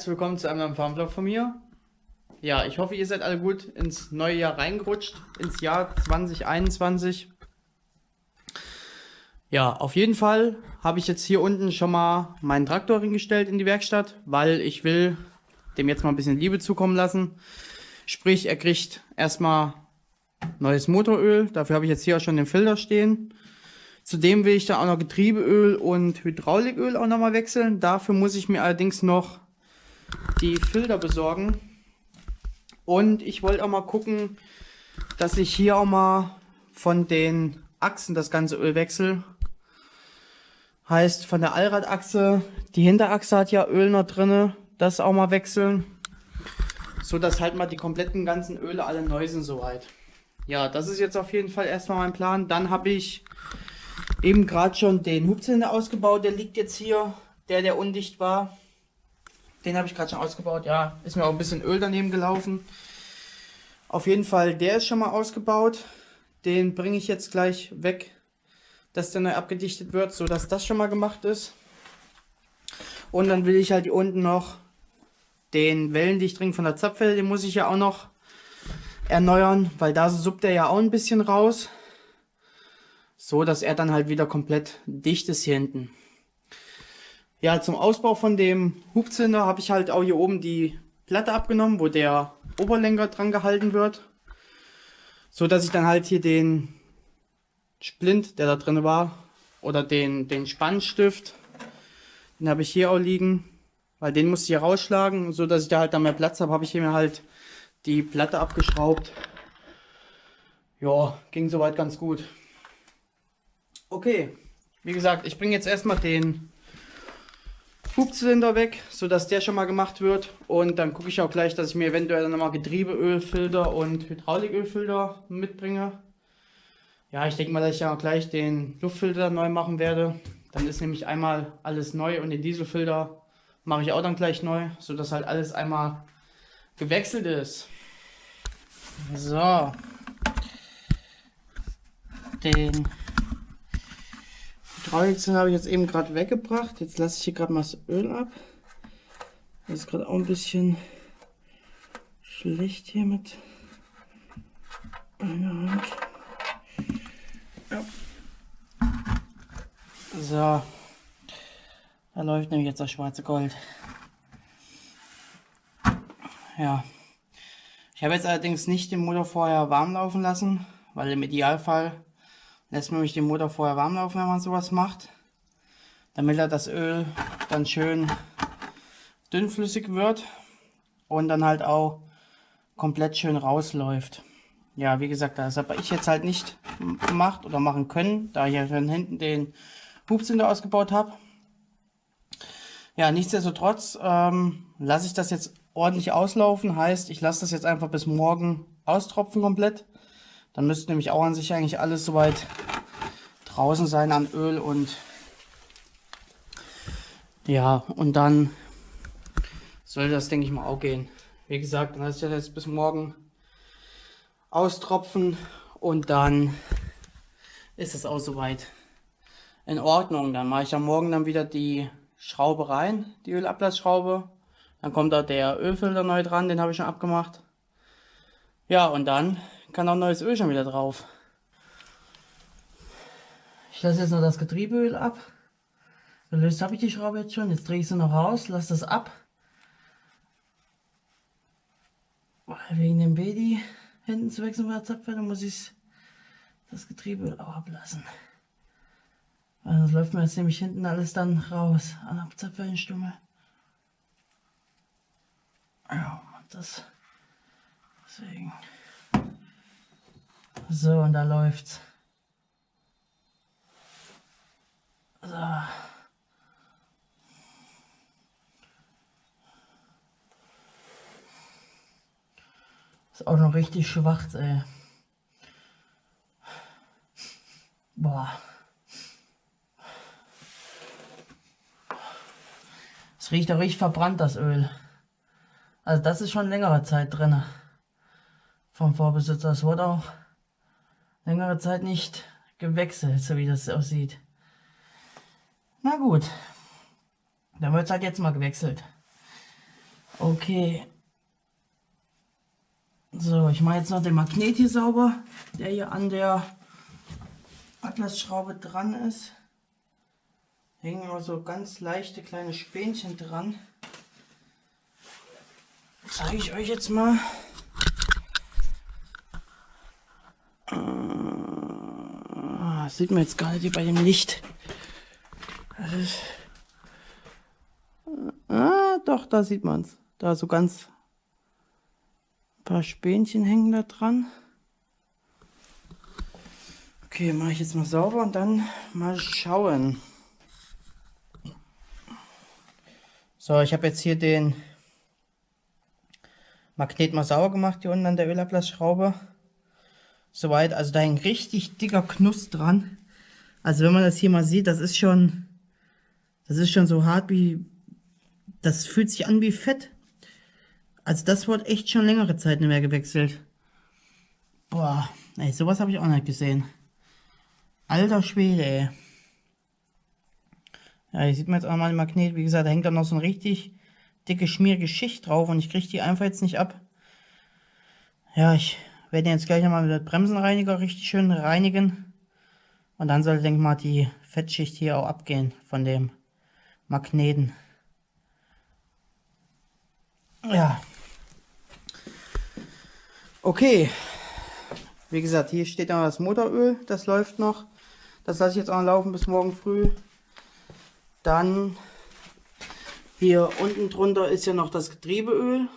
herzlich willkommen zu einem neuen Farmvlog von mir. Ja, ich hoffe, ihr seid alle gut ins neue Jahr reingerutscht, ins Jahr 2021. Ja, auf jeden Fall habe ich jetzt hier unten schon mal meinen Traktor hingestellt in die Werkstatt, weil ich will dem jetzt mal ein bisschen Liebe zukommen lassen. Sprich, er kriegt erstmal neues Motoröl. Dafür habe ich jetzt hier auch schon den Filter stehen. Zudem will ich da auch noch Getriebeöl und Hydrauliköl auch nochmal wechseln. Dafür muss ich mir allerdings noch die Filter besorgen. Und ich wollte auch mal gucken, dass ich hier auch mal von den Achsen das ganze Öl wechsle. Heißt von der Allradachse, die Hinterachse hat ja Öl noch drinne, das auch mal wechseln. So dass halt mal die kompletten ganzen Öle alle neu sind soweit. Ja, das ist jetzt auf jeden Fall erstmal mein Plan. Dann habe ich eben gerade schon den Hubzylinder ausgebaut. Der liegt jetzt hier, der, der undicht war. Den habe ich gerade schon ausgebaut. Ja, ist mir auch ein bisschen Öl daneben gelaufen. Auf jeden Fall, der ist schon mal ausgebaut. Den bringe ich jetzt gleich weg dass der neu abgedichtet wird, so dass das schon mal gemacht ist. Und dann will ich halt hier unten noch den Wellendichtring von der Zapfwelle, den muss ich ja auch noch erneuern, weil da suppt er ja auch ein bisschen raus. So, dass er dann halt wieder komplett dicht ist hier hinten. Ja, zum Ausbau von dem Hubzylinder habe ich halt auch hier oben die Platte abgenommen, wo der Oberlenker dran gehalten wird. So, dass ich dann halt hier den Splint, der da drin war, oder den, den Spannstift. Den habe ich hier auch liegen, weil den musste ich hier rausschlagen, so dass ich da halt dann mehr Platz habe, habe ich hier mir halt die Platte abgeschraubt. Ja, ging soweit ganz gut. Okay, wie gesagt, ich bringe jetzt erstmal den Hubzylinder weg, so dass der schon mal gemacht wird. Und dann gucke ich auch gleich, dass ich mir eventuell nochmal Getriebeölfilter und Hydraulikölfilter mitbringe. Ja, ich denke mal, dass ich ja auch gleich den Luftfilter neu machen werde. Dann ist nämlich einmal alles neu und den Dieselfilter mache ich auch dann gleich neu, sodass halt alles einmal gewechselt ist. So. Den Hydraulikzylinder habe ich jetzt eben gerade weggebracht. Jetzt lasse ich hier gerade mal das Öl ab. Das ist gerade auch ein bisschen schlecht hier mit einer Hand. So. Da läuft nämlich jetzt das schwarze Gold. Ja. Ich habe jetzt allerdings nicht den Motor vorher warm laufen lassen, weil im Idealfall lässt man mich den Motor vorher warm laufen, wenn man sowas macht. Damit er das Öl dann schön dünnflüssig wird und dann halt auch komplett schön rausläuft. Ja, wie gesagt, das habe ich jetzt halt nicht gemacht oder machen können, da ich ja von hinten den Hubzylinder ausgebaut habe. Ja, nichtsdestotrotz ähm, lasse ich das jetzt ordentlich auslaufen. Heißt, ich lasse das jetzt einfach bis morgen austropfen komplett. Dann müsste nämlich auch an sich eigentlich alles soweit draußen sein an Öl und ja, und dann soll das, denke ich mal, auch gehen. Wie gesagt, dann lasse ich das jetzt bis morgen austropfen und dann ist es auch soweit in Ordnung. Dann mache ich am Morgen dann wieder die Schraube rein, die Ölablassschraube. Dann kommt da der Ölfilter neu dran, den habe ich schon abgemacht. Ja, und dann kann auch neues Öl schon wieder drauf. Ich lasse jetzt noch das Getriebeöl ab. Gelöst habe ich die Schraube jetzt schon. Jetzt drehe ich sie noch raus, lasse das ab. Wegen dem Baby hinten zu wechseln bei der Zapfwelle muss ich das Getriebeöl auch ablassen. Also das läuft mir jetzt nämlich hinten alles dann raus an der Zapfwellenstummel. Ja, das deswegen. So, und da läuft's. So. Ist auch noch richtig schwach, ey. Boah. Es riecht auch richtig verbrannt, das Öl. Also das ist schon längere Zeit drin. Vom Vorbesitzer. Es wurde auch längere Zeit nicht gewechselt, so wie das aussieht. Na gut. Dann wird es halt jetzt mal gewechselt. Okay. So, ich mache jetzt noch den Magnet hier sauber, der hier an der Atlasschraube dran ist. Hängen immer so ganz leichte kleine Spänchen dran. Zeige ich euch jetzt mal. Ah, sieht man jetzt gar nicht bei dem Licht. Ah, doch, da sieht man es. Da so ganz ein paar Spänchen hängen da dran. Okay, mache ich jetzt mal sauber und dann mal schauen. So, ich habe jetzt hier den Magnet mal sauber gemacht, hier unten an der Ölablassschraube. Soweit, also da hängt richtig dicker Knuss dran. Also wenn man das hier mal sieht, das ist schon, das ist schon so hart wie, das fühlt sich an wie Fett. Also das wurde echt schon längere Zeit nicht mehr gewechselt. Boah, ey, sowas habe ich auch nicht gesehen. Alter Schwede, ey. Ja, hier sieht man jetzt auch mal den Magnet. Wie gesagt, da hängt dann noch so eine richtig dicke, schmierige Schicht drauf und ich kriege die einfach jetzt nicht ab. Ja, ich werde jetzt gleich nochmal mit Bremsenreiniger richtig schön reinigen. Und dann soll, denke ich mal, die Fettschicht hier auch abgehen von dem Magneten. Ja. Okay. Wie gesagt, hier steht noch das Motoröl, das läuft noch. Das lasse ich jetzt auch laufen bis morgen früh. Dann hier unten drunter ist ja noch das Getriebeöl.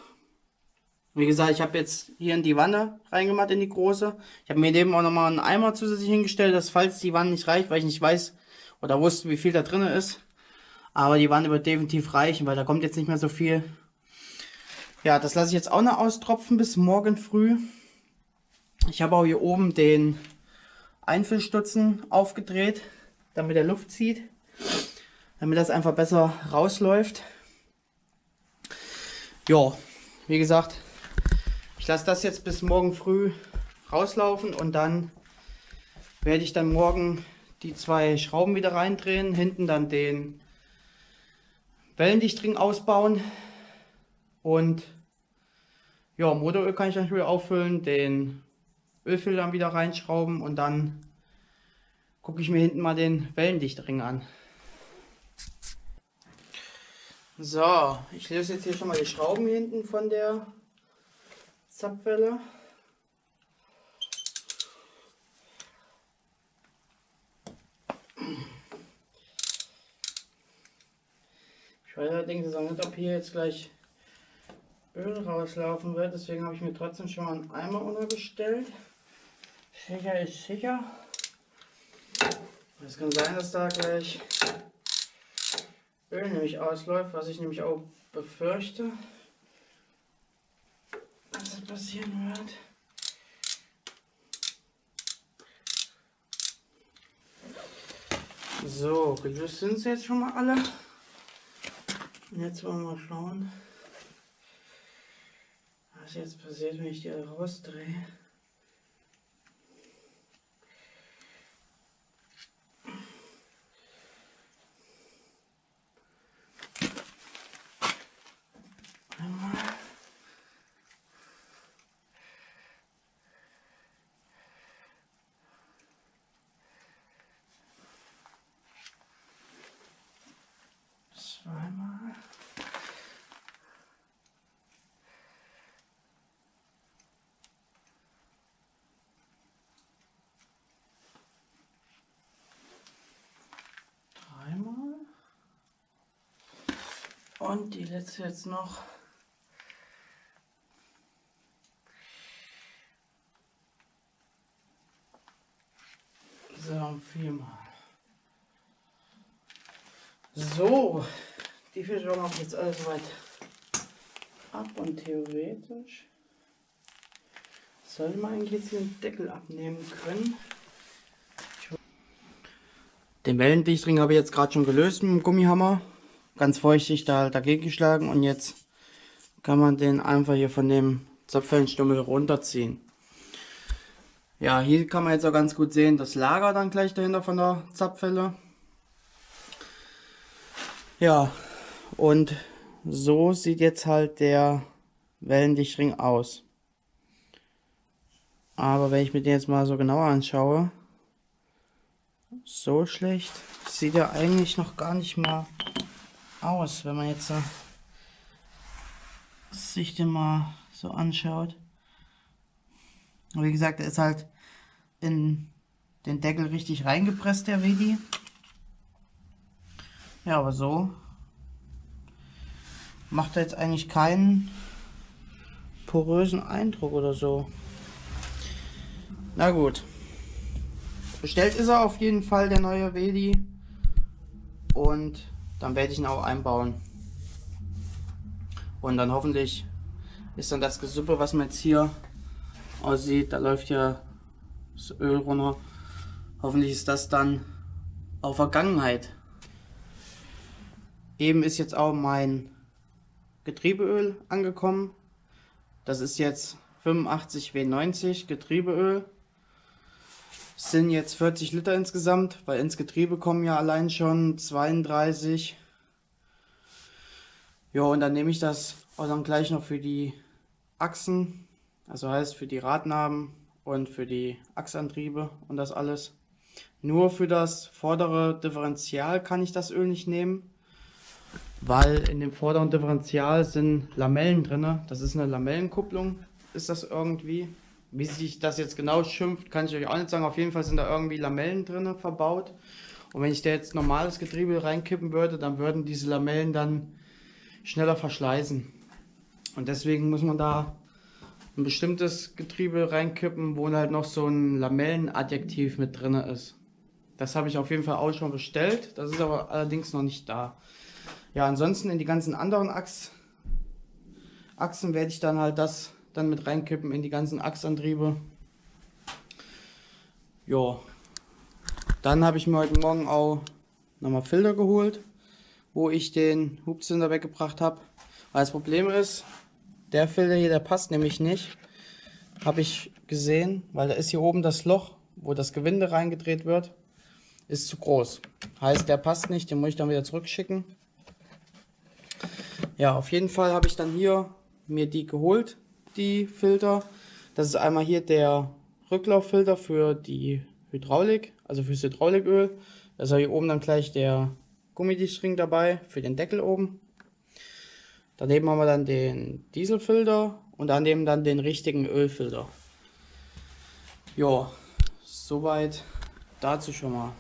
Wie gesagt, ich habe jetzt hier in die Wanne reingemacht, in die große. Ich habe mir neben auch nochmal einen Eimer zusätzlich hingestellt, dass falls die Wanne nicht reicht, weil ich nicht weiß oder wusste, wie viel da drin ist. Aber die Wanne wird definitiv reichen, weil da kommt jetzt nicht mehr so viel. Ja, das lasse ich jetzt auch noch austropfen bis morgen früh. Ich habe auch hier oben den Einfüllstutzen aufgedreht, damit er Luft zieht, damit das einfach besser rausläuft. Ja, wie gesagt, ich lasse das jetzt bis morgen früh rauslaufen und dann werde ich dann morgen die zwei Schrauben wieder reindrehen, hinten dann den Wellendichtring ausbauen und ja, Motoröl kann ich wieder auffüllen, den Ölfilter wieder reinschrauben und dann gucke ich mir hinten mal den Wellendichtring an. So, ich löse jetzt hier schon mal die Schrauben hinten von der Zapfwelle. Ich weiß allerdings auch nicht, ob hier jetzt gleich Öl rauslaufen wird, deswegen habe ich mir trotzdem schon mal einen Eimer untergestellt. Sicher ist sicher. Es kann sein, dass da gleich Öl nämlich ausläuft, was ich nämlich auch befürchte, passieren wird. So, gelöst sind sie jetzt schon mal alle. Jetzt wollen wir schauen, was jetzt passiert, wenn ich die rausdrehe. Und die letzte jetzt noch. So, viermal. So, die Fische haben auch jetzt alles soweit ab und theoretisch soll man eigentlich jetzt den Deckel abnehmen können. Den Wellendichtring habe ich jetzt gerade schon gelöst mit dem Gummihammer. Ganz feuchtig da dagegen geschlagen und jetzt kann man den einfach hier von dem Zapfwellenstummel runterziehen. Ja, hier kann man jetzt auch ganz gut sehen, das Lager dann gleich dahinter von der Zapfwelle. Ja, und so sieht jetzt halt der Wellendichtring aus. Aber wenn ich mir den jetzt mal so genauer anschaue, so schlecht sieht er eigentlich noch gar nicht mal aus, wenn man jetzt so sich den mal so anschaut. wie gesagt, er ist halt in den Deckel richtig reingepresst, der Vedi. Ja, aber so macht er jetzt eigentlich keinen porösen Eindruck oder so. Na gut. Bestellt ist er auf jeden Fall, der neue Vedi. Und dann werde ich ihn auch einbauen. Und dann hoffentlich ist dann das Gesuppe, was man jetzt hier aussieht, da läuft ja das Öl runter. Hoffentlich ist das dann auf Vergangenheit. Eben ist jetzt auch mein Getriebeöl angekommen. Das ist jetzt 85 W90 Getriebeöl. Sind jetzt 40 Liter insgesamt, weil ins Getriebe kommen ja allein schon 32. Ja, und dann nehme ich das auch dann gleich noch für die Achsen, also heißt für die Radnaben und für die Achsantriebe und das alles. Nur für das vordere Differential kann ich das Öl nicht nehmen, weil in dem vorderen Differential sind Lamellen drin. Das ist eine Lamellenkupplung, ist das irgendwie. Wie sich das jetzt genau schimpft, kann ich euch auch nicht sagen. Auf jeden Fall sind da irgendwie Lamellen drin verbaut. Und wenn ich da jetzt normales Getriebe reinkippen würde, dann würden diese Lamellen dann schneller verschleißen. Und deswegen muss man da ein bestimmtes Getriebe reinkippen, wo halt noch so ein Lamellenadjektiv mit drin ist. Das habe ich auf jeden Fall auch schon bestellt. Das ist aber allerdings noch nicht da. Ja, ansonsten in die ganzen anderen Achs Achsen werde ich dann halt das dann mit reinkippen in die ganzen Achsantriebe. Ja. Dann habe ich mir heute Morgen auch nochmal Filter geholt, wo ich den Hubzylinder weggebracht habe. Weil das Problem ist, der Filter hier, der passt nämlich nicht. Habe ich gesehen, weil da ist hier oben das Loch, wo das Gewinde reingedreht wird, ist zu groß. Heißt, der passt nicht, den muss ich dann wieder zurückschicken. Ja, auf jeden Fall habe ich dann hier mir die geholt, die Filter. Das ist einmal hier der Rücklauffilter für die Hydraulik, also fürs Hydrauliköl. Da ist hier oben dann gleich der Gummidichtring dabei für den Deckel oben. Daneben haben wir dann den Dieselfilter und daneben dann den richtigen Ölfilter. Ja, soweit dazu schon mal.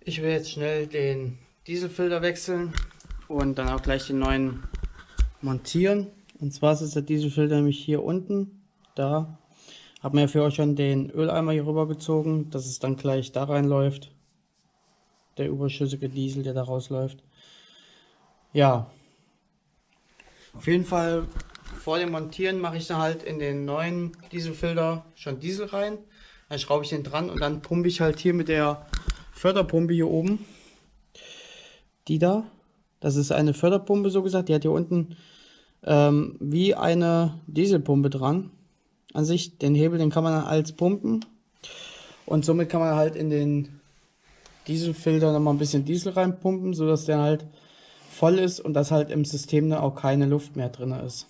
Ich will jetzt schnell den Dieselfilter wechseln und dann auch gleich den neuen montieren. Und zwar ist der Dieselfilter nämlich hier unten, da. Haben wir für euch schon den Öleimer hier rüber gezogen, dass es dann gleich da reinläuft. Der überschüssige Diesel, der da rausläuft. Ja. Auf jeden Fall vor dem Montieren mache ich dann halt in den neuen Dieselfilter schon Diesel rein. Dann schraube ich den dran und dann pumpe ich halt hier mit der Förderpumpe hier oben. Die da. Das ist eine Förderpumpe so gesagt. Die hat hier unten ähm, wie eine Dieselpumpe dran. An sich, den Hebel, den kann man als pumpen. Und somit kann man halt in den Dieselfilter nochmal ein bisschen Diesel reinpumpen, sodass der halt voll ist und dass halt im System dann auch keine Luft mehr drin ist.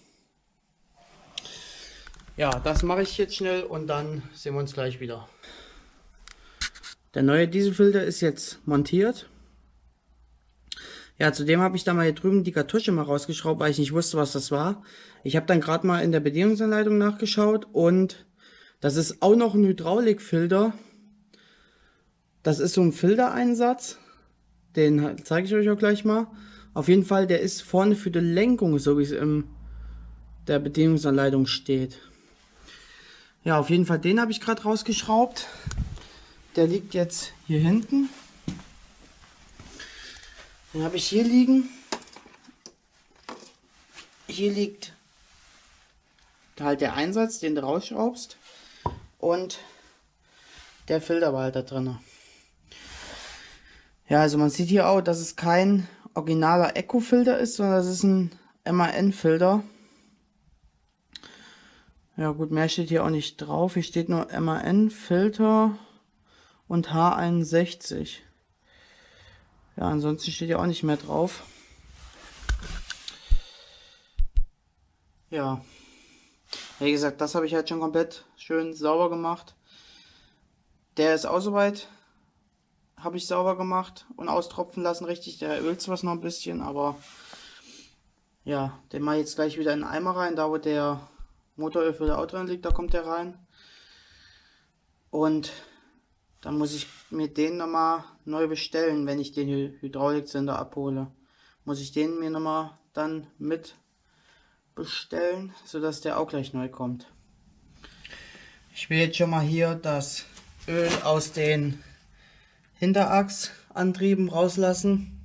Ja, das mache ich jetzt schnell und dann sehen wir uns gleich wieder. Der neue Dieselfilter ist jetzt montiert. Ja, zudem habe ich da mal hier drüben die Kartusche mal rausgeschraubt, weil ich nicht wusste, was das war. Ich habe dann gerade mal in der Bedienungsanleitung nachgeschaut und das ist auch noch ein Hydraulikfilter. Das ist so ein Filtereinsatz. Den zeige ich euch auch gleich mal. Auf jeden Fall, der ist vorne für die Lenkung, so wie es in der Bedienungsanleitung steht. Ja, auf jeden Fall, den habe ich gerade rausgeschraubt. Der liegt jetzt hier hinten. Den habe ich hier liegen. Hier liegt halt der Einsatz, den du rausschraubst. Und der Filter war halt da drin. Ja, also man sieht hier auch, dass es kein originaler Eco-Filter ist, sondern das ist ein MAN-Filter. Ja gut, mehr steht hier auch nicht drauf. Hier steht nur MAN-Filter und H61. Ja, ansonsten steht ja auch nicht mehr drauf. Ja. Wie gesagt, das habe ich halt schon komplett schön sauber gemacht. Der ist auch soweit. Habe ich sauber gemacht und austropfen lassen, richtig. Der ölt zwar noch ein bisschen, aber ja, den mache ich jetzt gleich wieder in den Eimer rein, da wo der Motoröl für der Auto liegt, da kommt der rein. Und dann muss ich mir den nochmal neu bestellen, wenn ich den Hydrauliksender abhole. Muss ich den mir nochmal dann mit bestellen, sodass der auch gleich neu kommt. Ich will jetzt schon mal hier das Öl aus den Hinterachsantrieben rauslassen.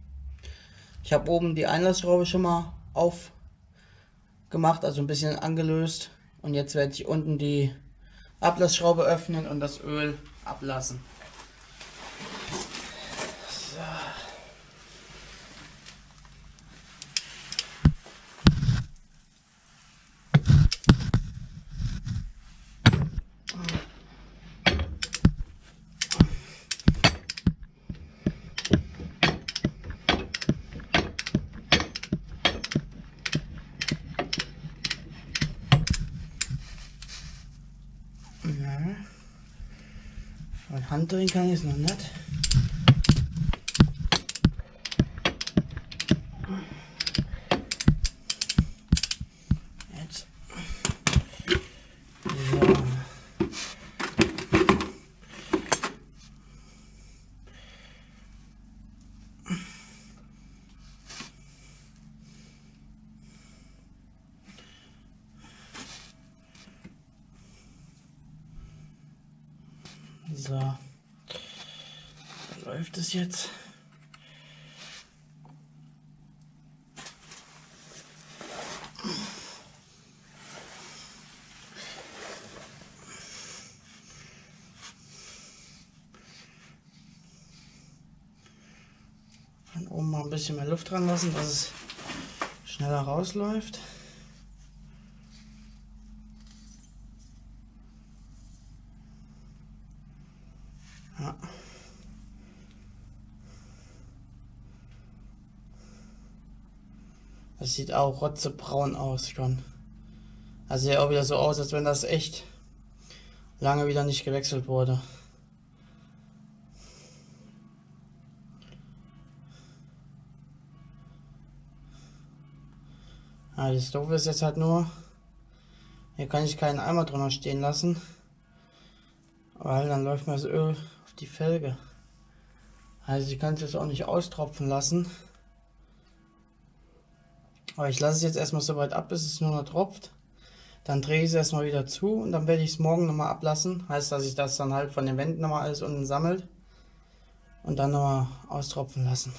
Ich habe oben die Einlassschraube schon mal aufgemacht, also ein bisschen angelöst. Und jetzt werde ich unten die Ablassschraube öffnen und das Öl ablassen. Hand drehen kann ich es noch nicht. So es jetzt. Von oben mal ein bisschen mehr Luft dran lassen, dass es schneller rausläuft. Das sieht auch rotzebraun aus schon. Also sieht auch wieder so aus, als wenn das echt lange wieder nicht gewechselt wurde. Ja, das Doofe ist jetzt halt nur, hier kann ich keinen Eimer drunter stehen lassen, weil dann läuft mir das Öl auf die Felge. Also ich kann es jetzt auch nicht austropfen lassen. Aber ich lasse es jetzt erstmal so weit ab, bis es nur noch tropft. Dann drehe ich es erstmal wieder zu und dann werde ich es morgen nochmal ablassen. Heißt, dass ich das dann halt von den Wänden nochmal alles unten sammelt und dann nochmal austropfen lassen.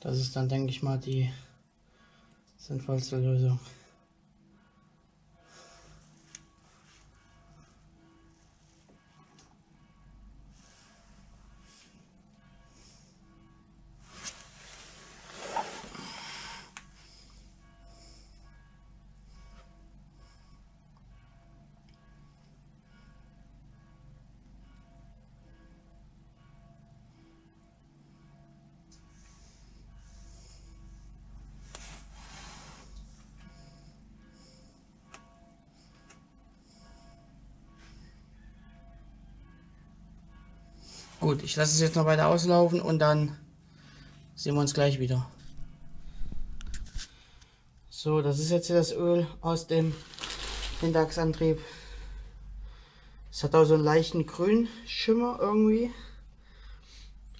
Das ist dann, denke ich mal, die sinnvollste Lösung. Gut, ich lasse es jetzt noch weiter auslaufen und dann sehen wir uns gleich wieder. So, das ist jetzt hier das Öl aus dem Hinterachsantrieb. Es hat auch so einen leichten Grünschimmer irgendwie.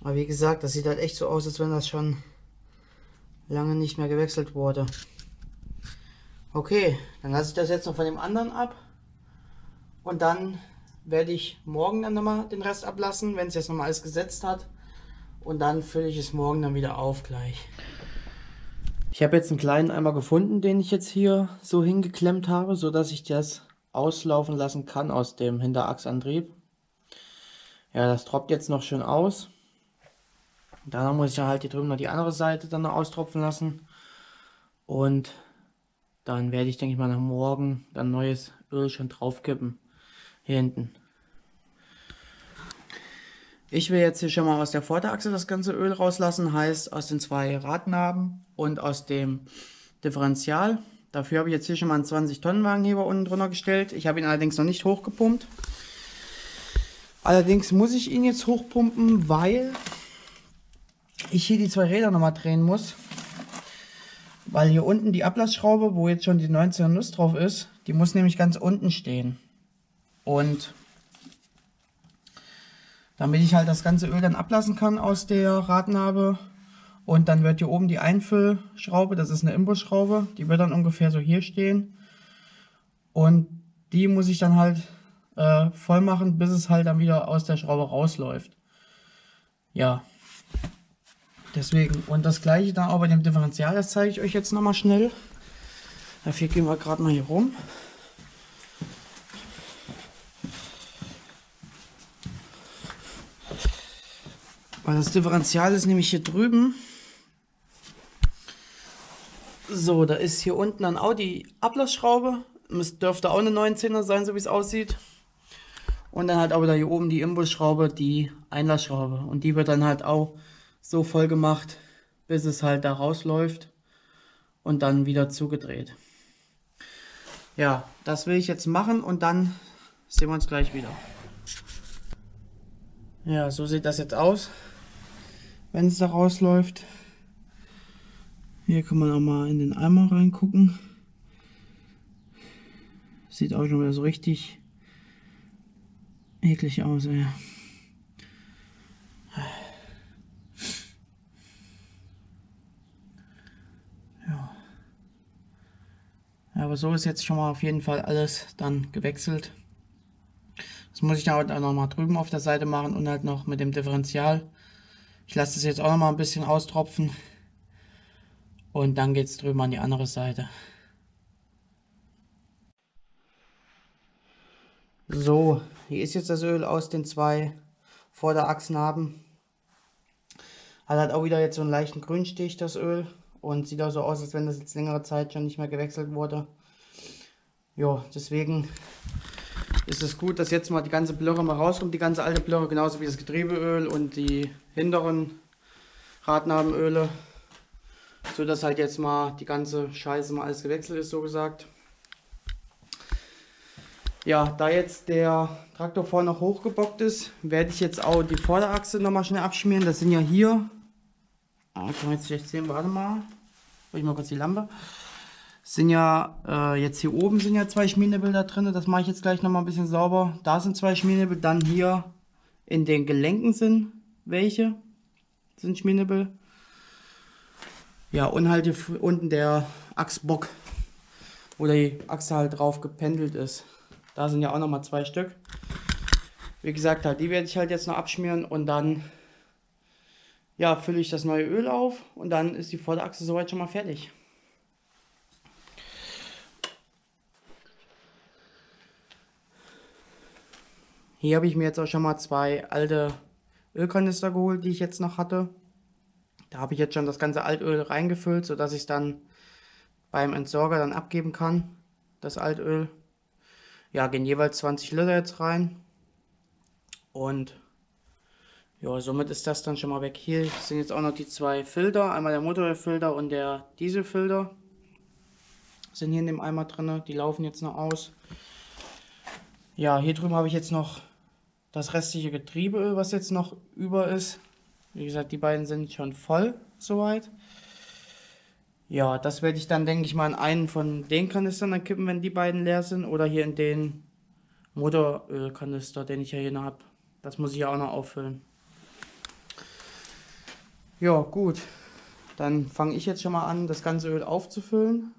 Aber wie gesagt, das sieht halt echt so aus, als wenn das schon lange nicht mehr gewechselt wurde. Okay, dann lasse ich das jetzt noch von dem anderen ab. Und dann werde ich morgen dann nochmal den Rest ablassen, wenn es jetzt nochmal alles gesetzt hat. Und dann fülle ich es morgen dann wieder auf gleich. Ich habe jetzt einen kleinen Eimer gefunden, den ich jetzt hier so hingeklemmt habe, so dass ich das auslaufen lassen kann aus dem Hinterachsantrieb. Ja, das tropft jetzt noch schön aus. Danach muss ich ja halt hier drüben noch die andere Seite dann noch austropfen lassen. Und dann werde ich, denke ich mal, nach morgen dann neues Öl schon draufkippen. Hier hinten. Ich will jetzt hier schon mal aus der Vorderachse das ganze Öl rauslassen, heißt aus den zwei Radnaben und aus dem Differential. Dafür habe ich jetzt hier schon mal einen 20 Tonnen Wagenheber unten drunter gestellt. Ich habe ihn allerdings noch nicht hochgepumpt. Allerdings muss ich ihn jetzt hochpumpen, weil ich hier die zwei Räder nochmal drehen muss. Weil hier unten die Ablassschraube, wo jetzt schon die 19 Nuss drauf ist, die muss nämlich ganz unten stehen. Und damit ich halt das ganze Öl dann ablassen kann aus der Radnabe. Und dann wird hier oben die Einfüllschraube, das ist eine Imbusschraube, die wird dann ungefähr so hier stehen. Und die muss ich dann halt äh, voll machen, bis es halt dann wieder aus der Schraube rausläuft. Ja. Deswegen, und das gleiche dann auch bei dem Differential, das zeige ich euch jetzt nochmal schnell. Dafür gehen wir gerade mal hier rum. Weil das Differential ist nämlich hier drüben. So, da ist hier unten dann auch die Ablassschraube. Es dürfte auch eine 19er sein, so wie es aussieht. Und dann halt auch wieder hier oben die Imbusschraube, die Einlassschraube. Und die wird dann halt auch so voll gemacht, bis es halt da rausläuft und dann wieder zugedreht. Ja, das will ich jetzt machen und dann sehen wir uns gleich wieder. Ja, so sieht das jetzt aus wenn es da rausläuft. Hier kann man auch mal in den Eimer reingucken. Sieht auch schon wieder so richtig eklig aus, ey. Ja. Aber so ist jetzt schon mal auf jeden Fall alles dann gewechselt. Das muss ich dann auch noch mal drüben auf der Seite machen und halt noch mit dem Differential ich lasse das jetzt auch noch mal ein bisschen austropfen. Und dann geht es drüben an die andere Seite. So, hier ist jetzt das Öl aus den zwei Vorderachsenhaben. Hat halt auch wieder jetzt so einen leichten Grünstich, das Öl. Und sieht auch so aus, als wenn das jetzt längere Zeit schon nicht mehr gewechselt wurde. Ja, deswegen ist es gut, dass jetzt mal die ganze Blöre mal rauskommt, die ganze alte Blöre, genauso wie das Getriebeöl und die hinteren Radnabenöle, so dass halt jetzt mal die ganze Scheiße mal alles gewechselt ist, so gesagt. Ja, da jetzt der Traktor vorne hochgebockt ist, werde ich jetzt auch die Vorderachse noch mal schnell abschmieren. Das sind ja hier, ah, kann man jetzt schlecht sehen, warte mal, hol ich mal kurz die Lampe sind ja, äh, jetzt hier oben sind ja zwei Schmiedebilder drin, das mache ich jetzt gleich nochmal ein bisschen sauber. Da sind zwei Schmiedebilder, dann hier in den Gelenken sind welche, sind Schmiedebild. Ja, und halt hier unten der Achsbock, wo die Achse halt drauf gependelt ist. Da sind ja auch nochmal zwei Stück. Wie gesagt, halt, die werde ich halt jetzt noch abschmieren und dann ja, fülle ich das neue Öl auf und dann ist die Vorderachse soweit schon mal fertig. Hier habe ich mir jetzt auch schon mal zwei alte Ölkanister geholt, die ich jetzt noch hatte. Da habe ich jetzt schon das ganze Altöl reingefüllt, sodass ich es dann beim Entsorger dann abgeben kann, das Altöl. Ja, gehen jeweils 20 Liter jetzt rein. Und ja, somit ist das dann schon mal weg. Hier sind jetzt auch noch die zwei Filter, einmal der Motorölfilter und der Dieselfilter. Sind hier in dem Eimer drin, die laufen jetzt noch aus. Ja, hier drüben habe ich jetzt noch das restliche Getriebeöl, was jetzt noch über ist. Wie gesagt, die beiden sind schon voll soweit. Ja, das werde ich dann, denke ich mal, in einen von den Kanistern dann kippen, wenn die beiden leer sind. Oder hier in den Motorölkanister, den ich ja hier noch habe. Das muss ich ja auch noch auffüllen. Ja, gut. Dann fange ich jetzt schon mal an, das ganze Öl aufzufüllen.